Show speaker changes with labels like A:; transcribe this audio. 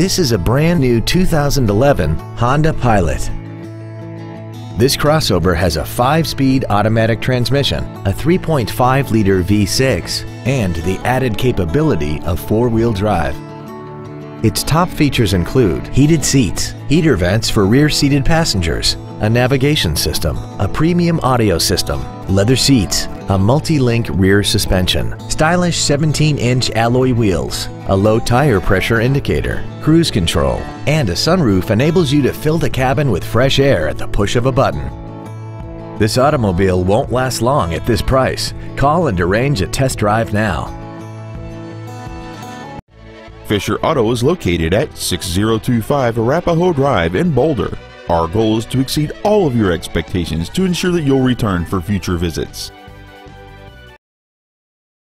A: This is a brand new 2011 Honda Pilot. This crossover has a 5-speed automatic transmission, a 3.5-liter V6, and the added capability of four-wheel drive. Its top features include heated seats, heater vents for rear-seated passengers, a navigation system, a premium audio system, leather seats, a multi-link rear suspension, stylish 17-inch alloy wheels, a low tire pressure indicator, cruise control, and a sunroof enables you to fill the cabin with fresh air at the push of a button. This automobile won't last long at this price. Call and arrange a test drive now.
B: Fisher Auto is located at 6025 Arapahoe Drive in Boulder. Our goal is to exceed all of your expectations to ensure that you'll return for future visits.